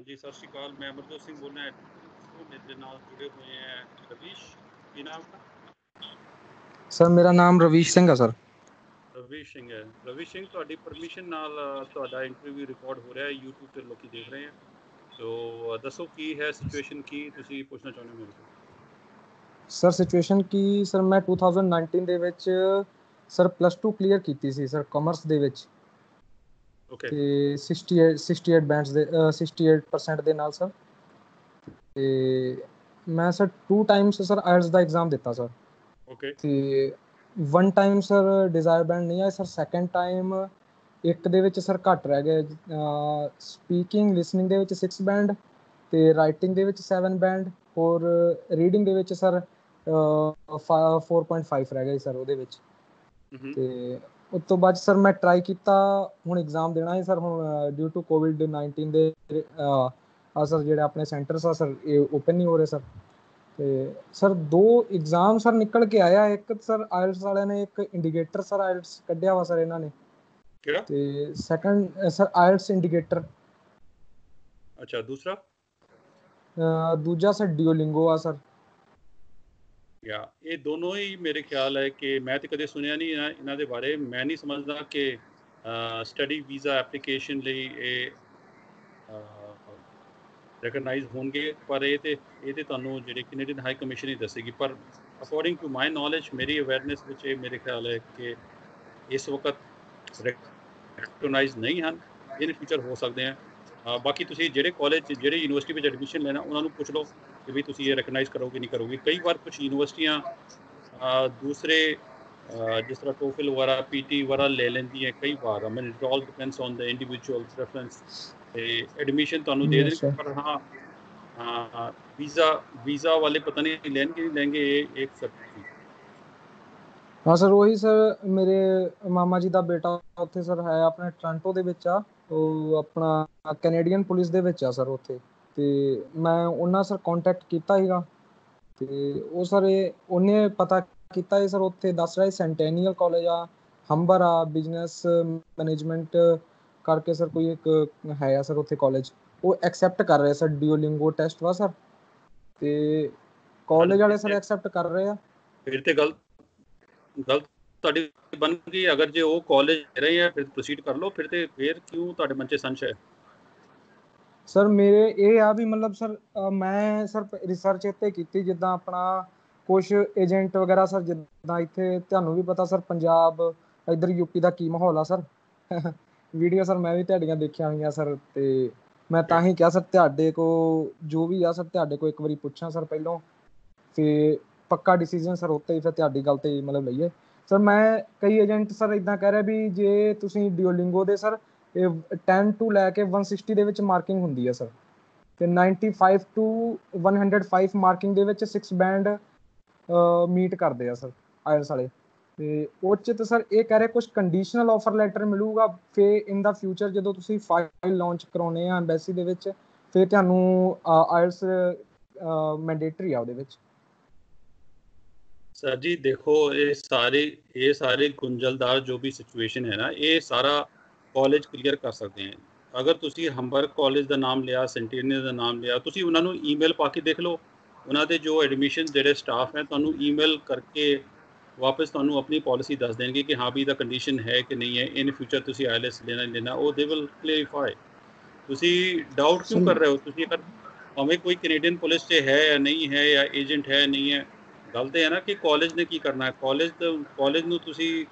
ਹਾਂਜੀ ਸਤਿ ਸ਼੍ਰੀ ਅਕਾਲ। ਮੈਂ ਅਮਰਜੋਤ ਸਿੰਘ ਬੋਲ ਰਿਹਾ ਮੇਰੇ ਨਾਲ ਜੁੜੇ ਹੋਏ ਹੈ ਰਵੀਸ਼। ਕੀ ਨਾਮ ਸਰ ਮੇਰਾ ਨਾਮ ਰਵੀਸ਼ ਸਿੰਘ ਹੈ ਸਰ। ਰਵੀਸ਼ ਸਿੰਘ ਹੈ। ਰਵੀਸ਼ ਸਿੰਘ ਤੁਹਾਡੀ ਪਰਮਿਸ਼ਨ ਨਾਲ ਤੁਹਾਡਾ ਇੰਟਰਵਿਊ ਰਿਕਾਰਡ ਹੋ ਰਿਹਾ ਹੈ। YouTube ਤੇ ਲੋਕੀ ਦੇਖ ਰਹੇ ਹੈ ਸੋ ਦੱਸੋ ਕੀ ਹੈ ਸਿਚੁਏਸ਼ਨ ਕੀ ਤੁਸੀਂ ਪੁੱਛਣਾ ਚਾਹੁੰਦੇ ਹੋ ਮੇਰੇ ਤੋਂ? ਸਰ ਸਿਚੁਏਸ਼ਨ ਕੀ? ਸਰ ਮੈਂ 2019 ਦੇ ਵਿੱਚ ਸਰ ਪਲੱਸ 2 ਕਲੀਅਰ ਕੀਤੀ ਸੀ ਸਰ ਕਾਮਰਸ ਦੇ ਵਿੱਚ। ਓਕੇ ਤੇ 68 68 ਬੈਂਡਸ ਦੇ ਅ, 68% ਦੇ ਨਾਲ ਸਰ ਤੇ ਮੈਂ sir two times sir IELTS ਦਾ ਐਗਜ਼ਾਮ ਦਿੱਤਾ ਸਰ ਓਕੇ ਤੇ one time sir desire band ਨਹੀਂ ਆਇਆ ਸਰ ਸੈਕੰਡ ਟਾਈਮ ਇੱਕ ਦੇ ਵਿੱਚ ਸਰ ਘੱਟ ਰਹਿ ਗਏ ਸਪੀਕਿੰਗ ਲਿਸਨਿੰਗ ਦੇ ਵਿੱਚ 6 ਬੈਂਡ ਤੇ ਰਾਈਟਿੰਗ ਦੇ ਵਿੱਚ 7 ਬੈਂਡ ਔਰ ਰੀਡਿੰਗ ਦੇ ਵਿੱਚ ਸਰ 4.5 ਰਹਿ ਗਏ ਸਰ ਉਹਦੇ ਵਿੱਚ। ਤੇ ਉਸ ਤੋਂ ਬਾਅਦ ਸਰ ਮੈਂ ਟਰਾਈ ਕੀਤਾ ਹੁਣ ਐਗਜ਼ਾਮ ਦੇਣਾ ਹੈ ਸਰ ਹੁਣ ਡਿਊ ਟੂ ਕੋਵਿਡ 19 ਦੇ ਆ ਸਰ ਜਿਹੜੇ ਆਪਣੇ ਸੈਂਟਰਸ ਆ ਸਰ ਇਹ ਓਪਨ ਨਹੀਂ ਹੋ ਰਹੇ ਸਰ। ਤੇ ਸਰ ਦੋ ਐਗਜ਼ਾਮ ਸਰ ਨਿਕਲ ਕੇ ਆਇਆ ਇੱਕ ਸਰ ਆਇਲਟਸ ਵਾਲਿਆਂ ਨੇ ਇੱਕ ਇੰਡੀਕੇਟਰ ਸਰ ਆਇਲਟਸ ਕੱਢਿਆ ਵਾ ਸਰ ਇਹਨਾਂ ਨੇ। ਕਿਹੜਾ? ਤੇ ਸੈਕੰਡ ਸਰ ਆਇਲਟਸ ਇੰਡੀਕੇਟਰ ਅੱਛਾ ਦੂਸਰਾ? ਦੂਜਾ ਸਰ ਡਿਓਲਿੰਗੋ ਆ ਸਰ। ਯਾ ਇਹ ਦੋਨੋਂ ਹੀ ਮੇਰੇ ਖਿਆਲ ਹੈ ਕਿ ਮੈਂ ਤੇ ਕਦੇ ਸੁਣਿਆ ਨਹੀਂ ਇਹਨਾਂ- ਇਹਨਾਂ ਦੇ ਬਾਰੇ। ਮੈਂ ਨਹੀਂ ਸਮਝਦਾ ਕਿ ਸਟੱਡੀ ਵੀਜ਼ਾ ਐਪਲੀਕੇਸ਼ਨ ਲਈ ਇਹ ਰੈਕਗਨਾਈਜ਼ ਹੋਣਗੇ। ਪਰ ਇਹ ਤੇ ਇਹ ਤੇ ਤੁਹਾਨੂੰ ਜਿਹੜੇ ਕੈਨੇਡੀਅਨ ਹਾਈ ਕਮਿਸ਼ਨ ਹੀ ਦੱਸੇਗੀ। ਪਰ ਅਕੋਰਡਿੰਗ ਟੂ ਮਾਈ ਨੌਲੇਜ ਮੇਰੀ ਅਵੇਅਰਨੈਸ ਵਿੱਚ ਇਹ ਮੇਰੇ ਖਿਆਲ ਹੈ ਕਿ ਇਸ ਵਕਤ ਰੈਕਗਨਾਈਜ਼ ਨਹੀਂ ਹਨ। ਇਨ ਫਿਊਚਰ ਹੋ ਸਕਦੇ ਆ। ਬਾਕੀ ਤੁਸੀਂ ਜਿਹੜੇ ਕਾਲਜ ਜਿਹੜੇ ਯੂਨੀਵਰਸਿਟੀ ਵਿੱਚ ਐਡਮਿਸ਼ਨ ਲੈਣਾ ਉਹਨਾਂ ਨੂੰ ਪੁੱਛ ਲਓ ਕਿ ਵੀ ਤੁਸੀਂ ਇਹ ਰੈਕਗਨਾਈਜ਼ ਕਰੋਗੇ ਨਹੀਂ ਕਰੋਗੇ। ਕਈ ਵਾਰ ਕੁਝ ਯੂਨੀਵਰਸਿਟੀਆਂ ਦੂਸਰੇ ਜਿਸ ਤਰ੍ਹਾਂ ਟੋਫਲ ਵਗੈਰਾ ਪੀਟੀ ਵਗੈਰਾ ਲੈ ਲੈਂਦੀਆਂ ਕਈ ਵਾਰ। I mean it all depends on the individual preference ਤੇ ਐਡਮਿਸ਼ਨ ਤੁਹਾਨੂੰ ਦੇ ਦੇਣਗੇ. ਪਰ ਹਾਂ ਹਾਂ ਵੀਜ਼ਾ ਵੀਜ਼ਾ ਵਾਲੇ ਪਤਾ ਨਹੀਂ ਲੈਣਗੇ ਨਹੀਂ ਲੈਣਗੇ ਇਹ ਇੱਕ ਸਭ ਹਾਂ ਸਰ ਉਹੀ ਸਰ ਮੇਰੇ ਮਾਮਾ ਜੀ ਦਾ ਬੇਟਾ ਉੱਥੇ ਸਰ ਹੈ ਆਪਣੇ ਟ੍ਰਾਂਟੋ ਦੇ ਵਿੱਚ ਆ। ਉਹ ਆਪਣਾ ਕੈਨੇਡੀਅਨ ਪੁਲਿਸ ਦੇ ਵਿੱਚ ਆ ਸਰ ਉੱਥੇ। ਤੇ ਮੈਂ ਉਹਨਾਂ ਸਰ ਕੰਟੈਕਟ ਕੀਤਾ ਸੀਗਾ। ਤੇ ਉਹ ਸਰ ਉਹਨੇ ਪਤਾ ਕੀਤਾ ਇਹ ਸਰ ਉੱਥੇ, ਦੱਸ ਰਿਹਾ ਸੈਂਟੈਨੀਅਲ ਕਾਲਜ ਆ ਹੰਬਰ ਆ ਬਿਜ਼ਨਸ ਮੈਨੇਜਮੈਂਟ ਕਰਕੇ ਸਰ ਕੋਈ ਇੱਕ ਹੈ ਆ ਸਰ ਉੱਥੇ ਕਾਲਜ ਉਹ ਐਕਸੈਪਟ ਕਰ ਰਹੇ ਸਰ ਡਿਓਲਿੰਗੋ ਟੈਸਟ ਵਾ ਸਰ। ਤੇ ਕਾਲਜ ਵਾਲੇ ਸਰ ਐਕਸੈਪਟ ਕਰ ਰਹੇ ਆ। ਫਿਰ ਤੇ ਗਲਤ ਗਲਤ ਤੁਹਾਡੀ ਬਣ ਅਗਰ ਜੇ ਉਹ ਕਾਲਜ ਰਹੇ ਆ, ਫਿਰ ਪ੍ਰੋਸੀਡ ਕਰ ਲਓ, ਫਿਰ ਤੇ ਫਿਰ ਕਿਉਂ ਤੁਹਾਡੇ ਮਨ 'ਚ ਸੰਸ਼य ਸਰ ਮੇਰੇ ਇਹ ਆ ਵੀ ਮਤਲਬ ਸਰ ਮੈਂ ਸਰ ਰਿਸਰਚ ਇੱਥੇ ਕੀਤੀ, ਜਿੱਦਾਂ ਆਪਣਾ ਕੁਝ ਏਜੰਟ ਵਗੈਰਾ ਸਰ ਜਿੱਦਾਂ ਇੱਥੇ ਤੁਹਾਨੂੰ ਵੀ ਪਤਾ ਸਰ ਪੰਜਾਬ, ਇਧਰ ਯੂਪੀ ਦਾ ਕੀ ਮਾਹੌਲ ਆ ਸਰ ਵੀਡੀਓ ਸਰ ਮੈਂ ਵੀ ਤੁਹਾਡੀਆਂ ਦੇਖੀਆਂ ਹੋਈਆਂ ਸਰ ਤੇ ਮੈਂ ਤਾਂ ਹੀ ਕਿਹਾ ਸਰ ਤੁਹਾਡੇ ਕੋ ਜੋ ਵੀ ਆ ਸਰ ਤੁਹਾਡੇ ਕੋ ਇੱਕ ਵਾਰੀ ਪੁੱਛਾਂ ਸਰ ਪਹਿਲਾਂ, ਤੇ ਪੱਕਾ ਡਿਸੀਜਨ ਸਰ ਉੱਤੇ ਹੀ ਫਿਰ ਤੁਹਾਡੀ ਗੱਲ ਤੇ ਮਤਲਬ ਲਈਏ। ਸਰ ਮੈਂ ਕਈ ਏਜੰਟ ਸਰ ਇਦਾਂ ਕਹਿ ਰਿਹਾ ਵੀ ਜੇ ਤੁਸੀਂ ਡਿਓਲਿੰਗੋ ਦੇ ਸਰ ਇਹ 10 ਤੋਂ ਲੈ ਕੇ 160 ਦੇ ਵਿੱਚ ਮਾਰਕਿੰਗ ਹੁੰਦੀ ਹੈ ਸਰ ਤੇ 95 ਟੂ 105 ਮਾਰਕਿੰਗ ਦੇ ਵਿੱਚ 6 ਬੈਂਡ ਮੀਟ ਕਰਦੇ ਆ ਸਰ ਆਇਲਸ ਵਾਲੇ। ਤੇ ਉਹ 'ਚ ਤਾਂ ਸਰ ਇਹ ਕਹਿ ਰਹੇ ਕੁਝ ਕੰਡੀਸ਼ਨਲ ਆਫਰ ਲੈਟਰ ਮਿਲੂਗਾ ਫੇ ਇਨ ਦਾ ਫਿਊਚਰ ਜਦੋਂ ਤੁਸੀਂ ਫਾਈਲ ਲਾਂਚ ਕਰਾਉਨੇ ਆ ਐਮਬੈਸੀ ਦੇ ਵਿੱਚ, ਫਿਰ ਤੁਹਾਨੂੰ ਆਇਲਸ ਮੈਂਡੇਟਰੀ ਆ ਉਹਦੇ ਵਿੱਚ। ਸਰ ਜੀ ਦੇਖੋ ਇਹ ਸਾਰੇ ਇਹ ਸਾਰੇ ਗੁੰਝਲਦਾਰ ਜੋ ਵੀ ਸਿਚੁਏਸ਼ਨ ਹੈ ਨਾ ਇਹ ਸਾਰਾ ਕਾਲਜ ਕਲੀਅਰ ਕਰ ਸਕਦੇ ਹਨ ਅਗਰ ਤੁਸੀਂ ਹੰਬਰ ਕਾਲਜ ਦਾ ਨਾਮ ਲਿਆ ਸੈਂਟੀਨੀਅਰ ਦਾ ਨਾਮ ਲਿਆ ਤੁਸੀਂ ਉਹਨਾਂ ਨੂੰ ਈਮੇਲ ਪਾ ਕੇ ਦੇਖ ਲਓ। ਉਹਨਾਂ ਦੇ ਜੋ ਐਡਮਿਸ਼ਨ ਜਿਹੜੇ ਸਟਾਫ ਹੈ ਤੁਹਾਨੂੰ ਈਮੇਲ ਕਰਕੇ ਵਾਪਸ ਤੁਹਾਨੂੰ ਆਪਣੀ ਪਾਲਿਸੀ ਦੱਸ ਦੇਣਗੇ ਕਿ ਹਾਂ ਵੀ ਇਹਦਾ ਕੰਡੀਸ਼ਨ ਹੈ ਕਿ ਨਹੀਂ ਹੈ ਇਨ ਫਿਊਚਰ ਤੁਸੀਂ ਆਈਐਲਐਸ ਲੈਣਾ ਲੈਣਾ ਉਹ ਦੇ ਵਿਲ ਕਲੈਰੀਫਾਈ ਤੁਸੀਂ ਡਾਊਟ ਕਿਉਂ ਕਰ ਰਹੇ ਹੋ? ਤੁਸੀਂ ਅਗਰ ਭਾਵੇਂ ਕੋਈ ਕੈਨੇਡੀਅਨ ਪੁਲਿਸ 'ਚ ਹੈ ਜਾਂ ਨਹੀਂ ਹੈ ਜਾਂ ਏਜੰਟ ਹੈ ਨਹੀਂ ਹੈ ਗੱਲ ਤੇ ਹੈ ਨਾ ਕਿ ਕਾਲਜ ਨੇ ਕੀ ਕਰਨਾ ਹੈ? ਕਾਲਜ ਕਾਲਜ ਨੂੰ ਤੁਸੀਂ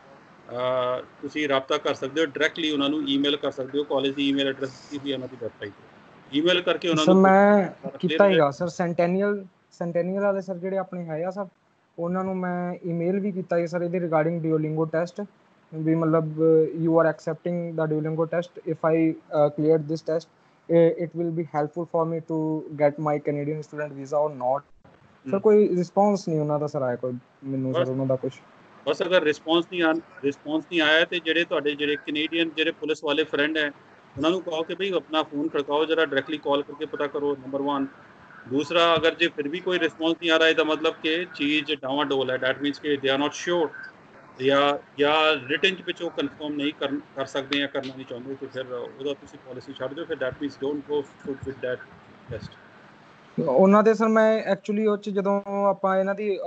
ਤੁਸੀਂ ਰਾਬਤਾ ਕਰ ਸਕਦੇ ਹੋ ਡਾਇਰੈਕਟਲੀ ਉਹਨਾਂ ਨੂੰ ਈਮੇਲ ਕਰ ਸਕਦੇ ਹੋ ਕਾਲਜ ਦੀ ਈਮੇਲ ਐਡਰੈਸ ਦਿੱਤੀ ਹੋਈ ਹੈ ਉਹਨਾਂ ਦੀ ਵੈਬਸਾਈਟ ਤੇ। ਈਮੇਲ ਕਰਕੇ ਉਹਨਾਂ ਨੂੰ ਮੈਂ ਸਾਰਾ clear ਕੀਤਾ ਹੀਗਾ ਸਰ ਸੈਂਟੈਨੀਅਲ ਸੈਂਟੈਨੀਅਲ ਵਾਲੇ ਸਰ ਜਿਹੜੇ ਆਪਣੇ ਹੈ ਆ ਸਰ ਉਹਨਾਂ ਨੂੰ ਮੈਂ ਈਮੇਲ ਵੀ ਕੀਤਾ ਹੈ ਸਰ ਇਹਦੇ ਰਿਗਾਰਡਿੰਗ ਡਿਓਲਿੰਗੋ ਟੈਸਟ ਵੀ ਮਤਲਬ you are accepting the Duolingo test if I clear this test it will be helpful for me to get my Canadian student visa or not. Sir. ਕੋਈ response ਨਹੀਂ ਉਹਨਾਂ ਦਾ sir ਆਇਆ ਕੋਈ ਮੈਨੂੰ। Sir ਉਹਨਾਂ ਦਾ ਕੁਝ ਬਸ ਅਗਰ ਰਿਸਪੌਂਸ ਨਹੀਂ ਆ ਰਿਸਪੌਂਸ ਨਹੀਂ ਆਇਆ ਤੇ ਜਿਹੜੇ ਤੁਹਾਡੇ ਜਿਹੜੇ ਕੈਨੇਡੀਅਨ ਜਿਹੜੇ ਪੁਲਿਸ ਵਾਲੇ ਫਰੈਂਡ ਹੈ ਉਹਨਾਂ ਨੂੰ ਕਹੋ ਕਿ ਭਈ ਆਪਣਾ ਫੋਨ ਖੜਕਾਓ ਜਰਾ ਡਾਇਰੈਕਟਲੀ ਕਾਲ ਕਰਕੇ ਪਤਾ ਕਰੋ ਨੰਬਰ 1 ਦੂਸਰਾ ਅਗਰ ਜੇ ਫਿਰ ਵੀ ਕੋਈ ਰਿਸਪੌਂਸ ਨਹੀਂ ਆ ਰਿਹਾ ਇਹਦਾ ਮਤਲਬ ਕਿ ਚੀਜ਼ ਡਾਵਾਂ ਡੋਲ ਹੈ। ਦੈਟ ਮੀਨਸ ਕਿ ਦੇ ਆਰ ਨਾਟ ਸ਼ੋਰ ਜਾਂ ਜਾਂ ਰਿਟਨ ਚ ਵਿੱਚ ਉਹ ਕਨਫਰਮ ਨਹੀਂ ਕਰ ਕਰ ਸਕਦੇ ਜਾਂ ਕਰਨਾ ਨਹੀਂ ਚਾਹੁੰਦੇ ਤੇ ਫਿਰ ਉਹਦਾ ਤੁਸੀਂ ਪਾਲਿਸੀ ਛੱਡ ਦਿਓ। ਫਿਰ that means don't go with that test ਉਹਨਾਂ ਦੇ ਸਰ ਮੈਂ ਐਕਚੁਅਲੀ ਉਹ ਚ ਜਦੋਂ ਆਪਾਂ ਇਹਨਾਂ ਦੀ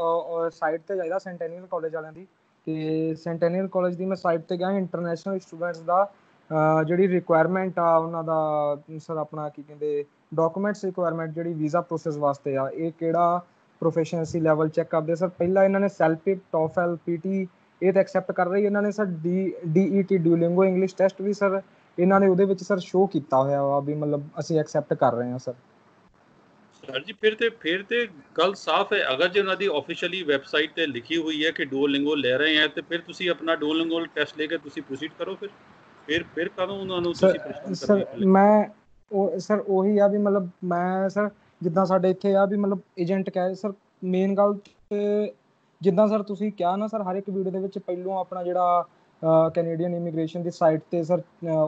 ਸਾਈਟ ਤੇ ਜਾਈਦਾ ਸੈਂਟੈਨੀਅਲ ਕਾਲਜ ਵਾਲਿਆਂ ਦੀ, ਤੇ ਸੈਂਟੈਨੀਅਲ ਕਾਲਜ ਦੀ ਮੈਂ ਸਾਈਟ ਤੇ ਗਿਆ ਇੰਟਰਨੈਸ਼ਨਲ ਸਟੂਡੈਂਟਸ ਦਾ ਜਿਹੜੀ ਰਿਕੁਆਇਰਮੈਂਟ ਆ ਉਹਨਾਂ ਦਾ, ਸਰ ਆਪਣਾ ਕੀ ਕਹਿੰਦੇ ਡਾਕੂਮੈਂਟਸ ਰਿਕੁਆਇਰਮੈਂਟ ਜਿਹੜੀ ਵੀਜ਼ਾ ਪ੍ਰੋਸੈਸ ਵਾਸਤੇ ਆ, ਇਹ ਕਿਹੜਾ ਪ੍ਰੋਫੈਸ਼ਨਸੀ ਲੈਵਲ ਚੈੱਕ ਕਰਦੇ? ਸਰ ਪਹਿਲਾਂ ਇਹਨਾਂ ਨੇ ਸੈਲਫਿਪ ਟੋਫਲ ਪੀਟੀ ਇਹ ਤਾਂ ਐਕਸੈਪਟ ਕਰ ਰਹੀ, ਇਹਨਾਂ ਨੇ sir D DET Duolingo English test ਵੀ ਸਰ ਇਹਨਾਂ ਨੇ ਉਹਦੇ ਵਿੱਚ ਸਰ ਸ਼ੋਅ ਕੀਤਾ ਹੋਇਆ ਵਾ ਵੀ ਮਤਲਬ ਅਸੀਂ ਐਕਸੈਪਟ ਕਰ ਰਹੇ ਹਾਂ ਸਰ। ਸਰ ਜੀ ਫਿਰ ਤੇ ਫਿਰ ਤੇ ਗੱਲ ਸਾਫ਼ ਹੈ। ਅਗਰ ਜੇ ਉਹਨਾਂ ਦੀ ਆਫੀਸ਼ੀਅਲੀ ਵੈਬਸਾਈਟ ਤੇ ਲਿਖੀ ਹੋਈ ਹੈ ਕਿ ਡੂਲਿੰਗੋ ਲੈ ਰਹੇ ਹੈ ਤੇ ਫਿਰ ਤੁਸੀਂ ਆਪਣਾ ਡੂਲਿੰਗੋ ਟੈਸਟ ਲੈ ਕੇ ਤੁਸੀਂ ਪ੍ਰੋਸੀਡ ਕਰੋ ਫਿਰ। ਫਿਰ ਫਿਰ ਕਦੋਂ ਉਹਨਾਂ ਨੂੰ ਤੁਸੀਂ ਪ੍ਰਸ਼ਨ ਸਰ ਮੈਂ ਉਹ ਸਰ ਉਹੀ ਆ ਵੀ ਮਤਲਬ ਮੈਂ ਸਰ ਜਿੱਦਾਂ ਸਾਡੇ ਇੱਥੇ ਆ ਵੀ ਮਤਲਬ ਏਜੰਟ ਕਹੇ ਸਰ ਮੇਨ ਗੱਲ ਤੇ ਜਿੱਦਾਂ ਸਰ ਤੁਸੀਂ ਕਿਹਾ ਨਾ ਸਰ ਹਰ ਇੱਕ ਵੀਡੀਓ ਦੇ ਵਿੱਚ ਪਹਿਲੋਂ ਆਪਣਾ ਜਿਹੜਾ ਕੈਨੇਡੀਅਨ ਇਮੀਗ੍ਰੇਸ਼ਨ ਦੀ ਸਾਈਟ ਤੇ ਸਰ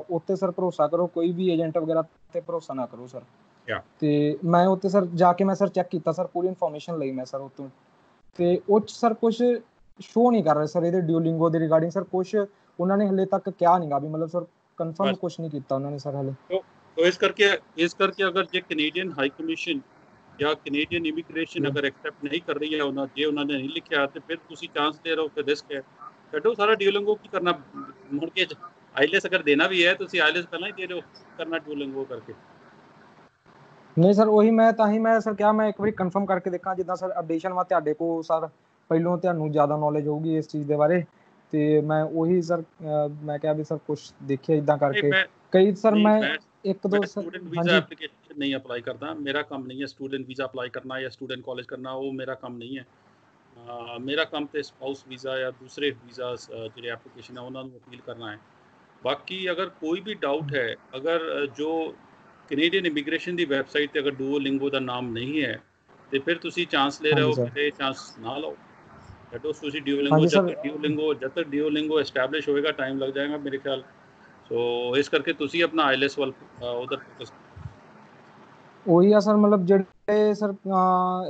ਉੱਤੇ ਸਰ ਭਰੋਸਾ ਕਰੋ ਕੋਈ ਵੀ ਏਜੰਟ ਵਗੈਰਾ ਤੇ ਭਰੋਸਾ ਨਾ ਕਰੋ ਸਰ। ਤੇ ਮੈਂ ਉੱਤੇ ਸਰ ਜਾ ਕੇ ਮੈਂ ਸਰ ਚੈੱਕ ਕੀਤਾ ਸਰ ਪੂਰੀ ਇਨਫੋਰਮੇਸ਼ਨ ਲਈ ਮੈਂ ਸਰ ਉਤੋਂ। ਤੇ ਉਹ ਸਰ ਕੁਝ ਸ਼ੋ ਨਹੀਂ ਕਰ ਰਹੇ ਸਰ ਇਹਦੇ ਡਿਊਲਿੰਗੋ ਦੇ ਰਿਗਾਰਡਿੰਗ ਸਰ ਕੁਝ ਉਹਨਾਂ ਨੇ ਹਲੇ ਤੱਕ ਕਿਹਾ ਨਹੀਂਗਾ ਵੀ ਮਤਲਬ ਸਰ ਕਨਫਰਮ ਕੁਝ ਨਹੀਂ ਕੀਤਾ ਉਹਨਾਂ ਨੇ ਸਰ ਹਲੇ। ਤੋ ਇਸ ਕਰਕੇ ਇਸ ਕਰਕੇ ਅਗਰ ਜੇ ਕੈਨੇਡੀਅਨ ਹਾਈ ਕਮਿਸ਼ਨ ਜਾਂ ਕੈਨੇਡੀਅਨ ਇਮੀਗ੍ਰੇਸ਼ਨ ਅਗਰ ਐਕਸੈਪਟ ਨਹੀਂ ਕਰ ਰਹੀ ਹੈ ਉਹਨਾਂ ਜੇ ਉਹਨਾਂ ਨੇ ਨਹੀਂ ਲਿਖਿਆ ਤੇ ਫਿਰ ਤੁਸੀਂ ਚਾਂਸ ਦੇ ਰਹੇ ਹੋ ਕਿ ਰਿਸਕ ਹੈ। ਛੱਡੋ ਸਾਰਾ ਡਿਊਲਿੰਗੋ ਕੀ ਕਰਨਾ ਮੁੜ ਕੇ ਆਈਲੈਸ ਅਗਰ ਦੇਣਾ ਵੀ ਹੈ ਤੁਸੀਂ ਆਈਲੈਸ ਪਹਿਲਾਂ ਹੀ ਦੇ ਦਿਓ ਕਰਨਾ ਡਿਊਲਿੰਗੋ ਕਰਕੇ। ਨਹੀਂ ਸਰ ਉਹੀ ਮੈਂ ਤਾਂ ਹੀ ਮੈਂ ਸਰ ਕਿਹਾ ਮੈਂ ਇੱਕ ਵਾਰੀ ਕਨਫਰਮ ਕਰਕੇ ਦੇਖਾਂ ਜਿੱਦਾਂ ਸਰ ਅਪਡੇਸ਼ਨ ਵਾ ਤੁਹਾਡੇ ਕੋ ਸਰ ਪਹਿਲੋਂ ਤੁਹਾਨੂੰ ਜ਼ਿਆਦਾ ਨੌਲੇਜ ਹੋਊਗੀ ਇਸ ਚੀਜ਼ ਦੇ ਬਾਰੇ। ਤੇ ਮੈਂ ਉਹੀ ਸਰ ਮੈਂ ਕਿਹਾ ਵੀ ਸਰ ਕੁਝ ਦੇਖਿਆ ਇਦਾਂ ਕਰਕੇ। ਕਈ ਸਰ ਮੈਂ ਇੱਕ ਦੋ ਸਟੂਡੈਂਟ ਵੀਜ਼ਾ ਐਪਲੀਕੇਸ਼ਨ ਨਹੀਂ ਅਪਲਾਈ ਕਰਦਾ। ਮੇਰਾ ਕੰਮ ਨਹੀਂ ਹੈ ਸਟੂਡੈਂਟ ਵੀਜ਼ਾ ਅਪਲਾਈ ਕਰਨਾ ਜਾਂ ਸਟੂਡੈਂਟ ਕਾਲਜ ਕਰਨਾ ਉਹ ਮੇਰਾ ਕੰਮ ਨਹੀਂ ਹੈ। ਮੇਰਾ ਕੰਮ ਤੇ ਸਪਾਊਸ ਵੀਜ਼ਾ ਜਾਂ ਦੂਸਰੇ ਵੀਜ਼ਾ ਜਿਹੜੇ ਐਪਲੀਕੇਸ਼ਨ ਆ ਉਹਨਾਂ ਨੂੰ ਅਪੀਲ ਕਰਨਾ ਹੈ। ਬਾਕੀ ਅਗਰ ਕੋਈ ਵੀ ਡਾਊਟ ਹੈ ਅਗਰ ਜੋ ਕੈਨੇਡੀਅਨ ਇਮੀਗ੍ਰੇਸ਼ਨ ਦੀ ਵੈਬਸਾਈਟ ਤੇ ਅਗਰ ਡੂਓਲਿੰਗੋ ਦਾ ਨਾਮ ਨਹੀਂ ਹੈ ਤੇ ਫਿਰ ਤੁਸੀਂ ਚਾਂਸ ਲੈ ਰਹੇ ਹੋ ਕਿ ਚਾਂਸ ਨਾ ਲਓ। ਛੱਡੋ ਤੁਸੀਂ ਡਿਊਲਿੰਗੋ ਜਦ ਡਿਊਲਿੰਗੋ ਜਦ ਤੱਕ ਡਿਊਲਿੰਗੋ ਐਸਟੈਬਲਿਸ਼ ਹੋਏਗਾ ਟਾਈਮ ਲੱਗ ਜਾਏਗਾ ਮੇਰੇ ਖਿਆਲ। ਸੋ ਇਸ ਕਰਕੇ ਤੁਸੀਂ ਆਪਣਾ ਆਈਲੈਸ ਵੱਲ ਉਧਰ ਫੋਕਸ ਉਹੀ ਆ ਸਰ ਮਤਲਬ ਜਿਹੜੇ ਸਰ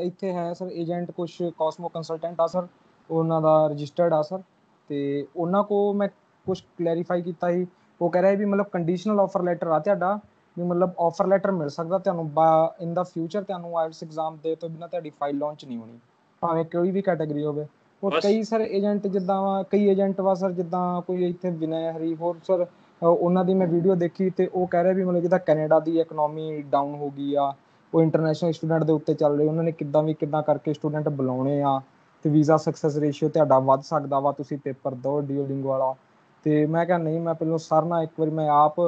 ਇੱਥੇ ਹੈ ਸਰ ਏਜੰਟ ਕੁਝ ਕਾਸਮੋ ਕੰਸਲਟੈਂਟ ਆ ਸਰ ਉਹਨਾਂ ਦਾ ਰਜਿਸਟਰਡ ਆ ਸਰ ਤੇ ਉਹਨਾਂ ਕੋ ਮੈਂ ਕੁਝ ਕਲੈਰੀਫਾਈ ਕੀਤਾ ਸੀ। ਉਹ ਕਹਿ ਰਿਹਾ ਵੀ ਮਤਲਬ ਕੰਡੀਸ਼ਨਲ ਆਫਰ ਲੈਟਰ ਆ ਤੁਹਾਡਾ ਵੀ ਮਤਲਬ ਆਫਰ ਲੈਟਰ ਮਿਲ ਸਕਦਾ ਤੁਹਾਨੂੰ ਇਨ ਦਾ ਫਿਊਚਰ ਤੁਹਾਨੂੰ ਆਇਲਸ ਐਗਜ਼ਾਮ ਦੇ ਤੋਂ ਬਿਨਾ ਤੁਹਾਡੀ ਫਾਈਲ ਲਾਂਚ ਨਹੀਂ ਹੋਣੀ। ਭਾਵੇਂ ਕੋਈ ਵੀ ਕੈਟਾਗਰੀ ਹੋਵੇ। ਉਹ ਕਈ ਸਰ ਏਜੰਟ ਜਿੱਦਾਂ ਵਾ ਕਈ ਏਜੰਟ ਵਾ ਸਰ ਜਿੱਦਾਂ ਕੋਈ ਇੱਥੇ ਵਿਨੈ ਹਰੀ ਹੋਰ ਸਰ ਉਹਨਾਂ ਦੀ ਮੈਂ ਵੀਡੀਓ ਦੇਖੀ ਤੇ ਉਹ ਕਹਿ ਰਿਹਾ ਵੀ ਮਤਲਬ ਜਿੱਦਾਂ ਕੈਨੇਡਾ ਦੀ ਇਕਨੋਮੀ ਡਾਊਨ ਹੋ ਗਈ ਆ ਉਹ ਇੰਟਰਨੈਸ਼ਨਲ ਸਟੂਡੈਂਟ ਦੇ ਉੱਤੇ ਚੱਲ ਰਹੇ ਉਹਨਾਂ ਨੇ ਕਿੱਦਾਂ ਵੀ ਕਿੱਦਾਂ ਕਰਕੇ ਸਟੂਡੈਂਟ ਬੁਲਾਉਣੇ ਆ ਤੇ ਵੀਜ਼ਾ ਸਕਸੈਸ ਰੇਸ਼ੀਓ ਤੁਹਾਡਾ ਵੱਧ ਸਕਦਾ ਵਾ ਤੁਸੀਂ ਪੇਪਰ ਦੋ ਡੀਓਲਿੰਗ ਵਾਲਾ। ਤੇ ਮੈਂ ਕਿਹਾ ਨਹੀਂ ਮੈਂ ਪਹਿਲਾਂ ਸਰ ਨਾਲ ਇੱਕ ਵਾਰੀ ਮੈਂ ਆਪ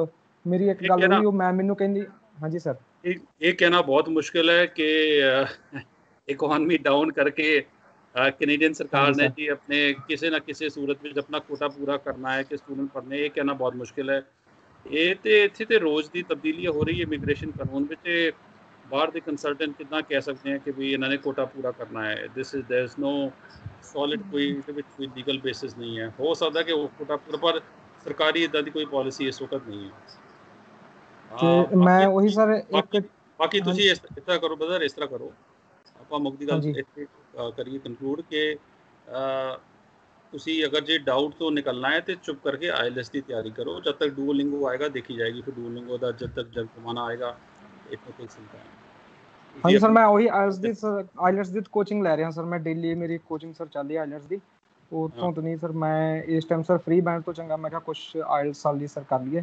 ਮੇਰੀ ਇੱਕ ਗੱਲ ਹੋਈ ਉਹ ਮੈਂ ਮੈਨੂੰ ਕਹਿੰਦੀ ਹਾਂਜੀ ਸਰ ਇਹ ਇਹ ਕਹਿਣਾ ਬਹੁਤ ਮੁਸ਼ਕਿਲ ਹੈ ਕਿ ਇਕਨੋਮੀ ਡਾਊਨ ਕਰਕੇ ਕੈਨੇਡੀਅਨ ਸਰਕਾਰ ਨੇ ਜੀ ਆਪਣੇ ਕਿਸੇ ਨਾ ਕਿਸੇ ਸੂਰਤ ਵਿੱਚ ਆਪਣਾ ਕੋਟਾ ਪੂਰਾ ਕਰਨਾ ਹੈ ਕਿ ਸਟੂਡੈਂਟ ਪੜ੍ਹਨੇ ਇਹ ਕਹਿਣਾ ਬਹੁਤ ਮੁਸ਼ਕਿਲ ਹੈ ਇਹ ਤੇ ਇੱਥੇ ਤੇ ਰੋਜ਼ ਦੀ ਤਬਦੀਲੀ ਹੋ ਰਹੀ ਹੈ ਇਮੀਗ੍ਰੇਸ਼ਨ ਕਾਨੂੰਨ ਵਿੱਚ ਬਾਹਰ ਦੇ ਕੰਸਲਟੈਂਟ ਕਿਦਾਂ ਕਹਿ ਸਕਦੇ ਆ ਕਿ ਵੀ ਇਹਨਾਂ ਨੇ ਕੋਟਾ ਪੂਰਾ ਕਰਨਾ ਹੈ this is there is no solid ਕੋਈ ਇਹਦੇ ਵਿੱਚ ਕੋਈ ਲੀਗਲ ਬੇਸਿਸ ਨਹੀਂ ਹੈ ਹੋ ਸਕਦਾ ਕਿ ਉਹ ਕੋਟਾ ਪੂਰਾ ਪਰ ਸਰਕਾਰੀ ਇਦਾਂ ਦੀ ਕੋਈ ਪਾਲਿਸੀ ਇਸ ਵਕਤ ਨਹੀਂ ਹੈ ਤੇ ਮੈਂ ਉਹੀ ਸਰ ਇੱਕ ਬਾਕੀ ਤੁਸੀਂ ਇਸ ਤਰ੍ਹਾਂ ਕਰੋ ਬਦਰ ਇਸ ਤਰ੍ਹਾਂ ਕਰੋ। ਆਪਾਂ ਮੁੱਖ ਦੀ ਗੱਲ ਇੱਥੇ ਕਰੀਏ ਕਨਕਲੂਡ ਕਿ ਤੁਸੀਂ ਅਗਰ ਜੇ ਡਾਊਟ ਤੋਂ ਨਿਕਲਣਾ ਹੈ ਤੇ ਚੁੱਪ ਕਰਕੇ ਆਈਐਲਐਸ ਦੀ ਤਿਆਰੀ ਕਰੋ। ਜਦ ਤੱਕ ਡੂਓਲਿੰਗੋ ਆਏਗਾ ਦੇਖੀ ਜਾਏਗੀ। ਫਿਰ ਡੂਓਲਿੰਗੋ ਦਾ ਜਦ ਤੱਕ ਜਦ ਜ਼ਮਾਨਾ ਆਏਗਾ ਇਤਨਾ ਕੋਈ ਚਿੰਤਾ ਨਹੀਂ। ਹਾਂਜੀ ਸਰ ਮੈਂ ਉਹੀ ਆਈਲਟਸ ਦੀ ਆਈਲਟਸ ਦੀ ਕੋਚਿੰਗ ਲੈ ਰਿਹਾ ਸਰ। ਮੈਂ ਡੇਲੀ ਮੇਰੀ ਕੋਚਿੰਗ ਸਰ ਚੱਲ ਰਹੀ ਹੈ ਆਈਲਟਸ ਦੀ। ਉਤੋਂ ਤੋਂ ਨਹੀਂ ਸਰ ਮੈਂ ਇਸ ਟਾਈਮ ਸਰ ਫ੍ਰੀ ਬੈਂਡ ਤੋਂ ਚੰਗਾ। ਮੈਂ ਕਿਹਾ ਕੁਝ ਆਈਲਟਸ ਸਾਲ ਦੀ ਸਰ ਕਰ ਲਈਏ।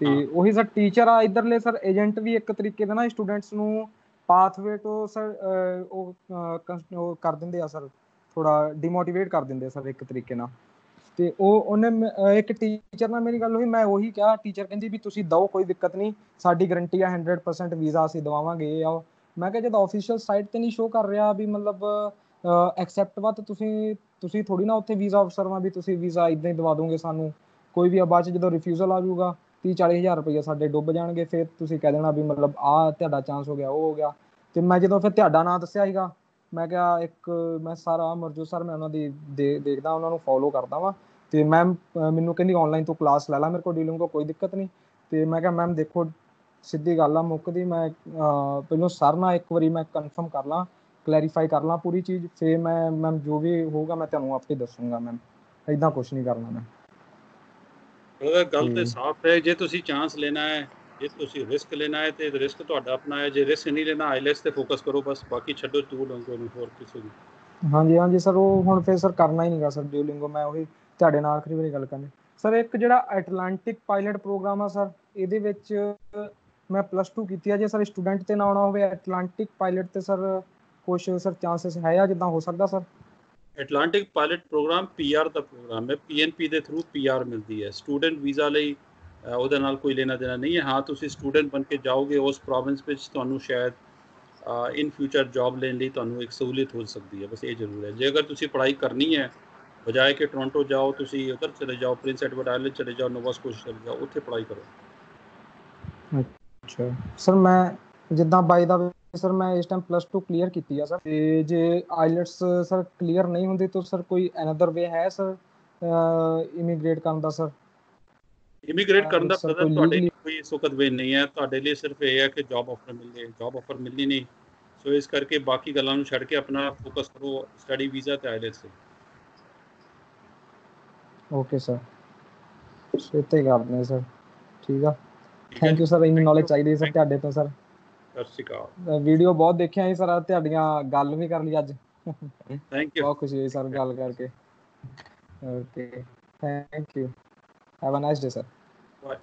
ਤੇ ਉਹੀ ਸਰ ਟੀਚਰ ਆ ਇਧਰਲੇ ਸਰ ਏਜੰਟ ਵੀ ਇੱਕ ਤਰੀਕੇ ਦਾ ਨਾ ਸਟੂਡੈਂਟਸ ਨੂੰ ਪਾਥਵੇ ਤੋਂ ਸਰ ਉਹ ਕਰ ਦਿੰਦੇ ਆ ਸਰ ਥੋੜਾ ਡਿਮੋਟੀਵੇਟ ਕਰ ਦਿੰਦੇ ਆ ਸਰ ਇੱਕ ਤਰੀਕੇ ਨਾਲ। ਤੇ ਉਹ ਉਹਨੇ ਇੱਕ ਟੀਚਰ ਨਾਲ ਮੇਰੀ ਗੱਲ ਹੋਈ ਮੈਂ ਉਹੀ ਕਿਹਾ ਟੀਚਰ ਕਹਿੰਦੀ ਵੀ ਤੁਸੀਂ ਦਓ ਕੋਈ ਦਿੱਕਤ ਨਹੀਂ ਸਾਡੀ ਗਾਰੰਟੀ ਆ 100% ਵੀਜ਼ਾ ਅਸੀਂ ਦਵਾਵਾਂਗੇ ਆ। ਮੈਂ ਕਿਹਾ ਜਦੋਂ ਆਫੀਸ਼ੀਅਲ ਸਾਈਟ ਤੇ ਨਹੀਂ ਸ਼ੋ ਕਰ ਰਿਹਾ ਵੀ ਮਤਲਬ ਐਕਸੈਪਟ ਵਾ ਤੇ ਤੁਸੀਂ ਤੁਸੀਂ ਥੋੜੀ ਨਾ ਉੱਥੇ ਵੀਜ਼ਾ ਅਫਸਰ ਵਾਂ ਵੀ ਤੁਸੀਂ ਵੀਜ਼ਾ ਇਦਾਂ ਹੀ ਦਵਾ ਦੋਗੇ ਸਾਨੂੰ। ਕੋਈ ਵੀ ਆ ਬਾਅਦ ਚ ਜਦੋਂ ਰਿਫਿਊਜ਼ਲ ਆ ਜਾਊਗਾ 30 40000 ਰੁਪਏ ਸਾਡੇ ਡੁੱਬ ਜਾਣਗੇ, ਫਿਰ ਤੁਸੀਂ ਕਹਿ ਦੇਣਾ ਵੀ ਮਤਲਬ ਆ ਤੁਹਾਡਾ ਚਾਂਸ ਹੋ ਗਿਆ, ਉਹ ਹੋ ਗਿਆ। ਤੇ ਮੈਂ ਜਦੋਂ ਫਿਰ ਤੁਹਾਡਾ ਨਾਮ ਦੱਸਿਆ ਸੀਗਾ, ਮੈਂ ਕਿਹਾ ਇੱਕ, ਮੈਂ ਸਾਰਾ ਮਰਜੂ ਸਰ, ਮੈਂ ਉਹਨਾਂ ਦੀ ਦੇਖਦਾ, ਉਹਨਾਂ ਨੂੰ ਫੋਲੋ ਕਰਦਾ ਵਾਂ। ਤੇ ਮੈਮ ਮੈਨੂੰ ਕਹਿੰਦੀ ਆਨਲਾਈਨ ਤੋਂ ਕਲਾਸ ਲੈ ਲੈ, ਮੇਰੇ ਕੋਲ ਡੀਲਿੰਗ ਕੋ ਕੋਈ ਦਿੱਕਤ ਨਹੀਂ। ਤੇ ਮੈਂ ਕਿਹਾ ਮੈਮ ਦੇਖੋ, ਸਿੱਧੀ ਗੱਲ ਆ ਮੁੱਕਦੀ ਮੈਂ ਪਹਿਲਾਂ ਸਰ ਨਾਲ ਇੱਕ ਵਾਰੀ ਮੈਂ ਕਨਫਰਮ ਕਰ ਲਾਂ ਕਲੈਰੀਫਾਈ ਕਰ ਲਾਂ ਪੂਰੀ ਚੀਜ਼ ਫੇ ਮੈਂ ਮੈਮ ਜੋ ਵੀ ਹੋਊਗਾ, ਮੈਂ ਤੁਹਾਨੂੰ ਆਪੇ ਦੱਸੂਗਾ ਮੈਮ ਇਦਾਂ ਕੁਝ ਨਹੀਂ ਕਰਨਾ ਮੈਂ ਉਹਦਾ ਗੱਲ ਤੇ। ਸਾਫ਼ ਹੈ ਜੇ ਤੁਸੀਂ ਚਾਂਸ ਲੈਣਾ ਹੈ ਜੇ ਤੁਸੀਂ ਰਿਸਕ ਲੈਣਾ ਹੈ ਤੇ ਰਿਸਕ ਤੁਹਾਡਾ ਆਪਣਾ ਹੈ। ਜੇ ਰਿਸਕ ਨਹੀਂ ਲੈਣਾ ਆਈਲੈਟਸ ਤੇ ਫੋਕਸ ਕਰੋ ਬਸ ਬਾਕੀ ਛੱਡੋ ਟੂਲ ਅੰਗੋ ਨੂੰ ਹੋਰ ਕਿਸੇ ਨੂੰ। ਹਾਂਜੀ ਹਾਂਜੀ ਸਰ ਉਹ ਹੁਣ ਫੇਰ ਸਰ ਕਰਨਾ ਹੀ ਨਹੀਂਗਾ ਸਰ ਡਿਊਲਿੰਗੋ ਮੈਂ ਉਹੀ ਤੁਹਾਡੇ ਨਾਲ ਆਖਰੀ ਵਾਰੀ ਗੱਲ ਕਰਨੀ। ਸਰ ਇੱਕ ਜਿਹੜਾ ਐਟਲਾਂਟਿਕ ਪਾਇਲਟ ਪ੍ਰੋਗਰਾਮ ਆ ਸਰ ਇਹਦੇ ਵਿੱਚ ਮੈਂ ਪਲੱਸ 2 ਕੀਤੀ ਆ। ਜੇ ਸਰ ਸਟੂਡੈਂਟ ਤੇ ਨਾ ਆਉਣਾ ਹੋਵੇ ਐਟਲਾਂਟਿਕ ਪਾਇਲਟ ਤੇ ਸਰ ਕੁਛ ਸਰ ਚਾਂਸਸ ਹੈ ਆ ਜਿੱਦਾਂ ਹੋ ਸਕਦਾ sir? Atlantic pilot program PR ਦਾ ਪ੍ਰੋਗਰਾਮ ਹੈ। ਪੀਐਨਪੀ ਦੇ ਥਰੂ ਪੀਆਰ ਮਿਲਦੀ ਹੈ। ਸਟੂਡੈਂਟ ਵੀਜ਼ਾ ਲਈ ਉਹਦੇ ਨਾਲ ਕੋਈ ਲੈਣਾ ਦੇਣਾ ਨਹੀਂ ਹੈ। ਹਾਂ, ਤੁਸੀਂ ਸਟੂਡੈਂਟ ਬਣ ਕੇ ਜਾਓਗੇ, ਉਸ ਪ੍ਰੋਵਿੰਸ ਵਿੱਚ ਤੁਹਾਨੂੰ ਸ਼ਾਇਦ ਇਨ ਫਿਊਚਰ ਜੌਬ ਲੈਣ ਲਈ ਤੁਹਾਨੂੰ ਇੱਕ ਸਹੂਲਤ ਹੋ ਸਕਦੀ ਹੈ। ਬਸ ਇਹ ਜ਼ਰੂਰ ਹੈ। ਜੇ ਅਗਰ ਤੁਸੀਂ ਪੜ੍ਹਾਈ ਕਰਨੀ ਹੈ, ਬਜਾਏ ਕਿ ਟੋਰਾਂਟੋ ਜਾਓ, ਤੁਸੀਂ ਉਧਰ ਚਲੇ ਜਾਓ ਪ੍ਰਿੰਸ ਐਡਵਰਡ ਆਇਲੈਂਡ ਚਲੇ ਜਾਓ ਨੋਵਾ ਸਕੋਸ਼ੀਆ ਚਲੇ ਜਾਓ, ਉੱਥੇ ਪੜ੍ਹਾਈ ਕਰੋ। ਅੱਛਾ। ਸਰ, ਮੈਂ ਜਿੱਦਾਂ ਬਾਈ ਦਾ ਸਰ ਮੈਂ ਇਸ ਟਾਈਮ ਪਲੱਸ 2 ਕਲੀਅਰ ਕੀਤੀ ਆ ਸਰ। ਤੇ ਜੇ ਆਈਲੈਟਸ ਸਰ ਕਲੀਅਰ ਨਹੀਂ ਹੁੰਦੀ ਤਾਂ ਸਰ ਕੋਈ ਅਨਦਰ ਵੇ ਹੈ ਸਰ ਇਮੀਗ੍ਰੇਟ ਕਰਨ ਦਾ ਸਰ? ਇਮੀਗ੍ਰੇਟ ਕਰਨ ਦਾ ਬ੍ਰਦਰ ਤੁਹਾਡੇ ਲਈ ਕੋਈ ਸੁਖਦ ਵੇ ਨਹੀਂ ਹੈ। ਤੁਹਾਡੇ ਲਈ ਸਿਰਫ ਇਹ ਹੈ ਕਿ ਜੌਬ ਆਫਰ ਮਿਲੇ ਜੌਬ ਆਫਰ ਮਿਲਣੀ ਨਹੀਂ। ਸੋ ਇਸ ਕਰਕੇ ਬਾਕੀ ਗੱਲਾਂ ਨੂੰ ਛੱਡ ਕੇ ਆਪਣਾ ਫੋਕਸ ਕਰੋ ਸਟੱਡੀ ਵੀਜ਼ਾ ਤੇ ਆਈਲੈਟਸ ਤੇ। ਓਕੇ ਸਰ ਸੇਤੇ ਕਰਦੇ ਸਰ। ਠੀਕ ਆ। ਥੈਂਕ ਯੂ ਸਰ ਇੰਨੀ ਨੌਲੇਜ. ਚਾਹੀਦੀ ਸਰ ਤੁਹਾਡੇ ਤੋਂ ਸਰ। ਸਤਿ ਸ਼੍ਰੀ ਅਕਾਲ। ਵੀਡੀਓ ਬਹੁਤ ਦੇਖਿਆ ਸੀ ਸਰ ਤੁਹਾਡੀਆਂ ਗੱਲ ਵੀ ਕਰ ਲਈ ਅੱਜ। ਥੈਂਕ ਯੂ ਬਹੁਤ ਖੁਸ਼ੀ ਹੋਈ ਸਰ ਗੱਲ ਕਰਕੇ। Okay thank you have a nice day sir bye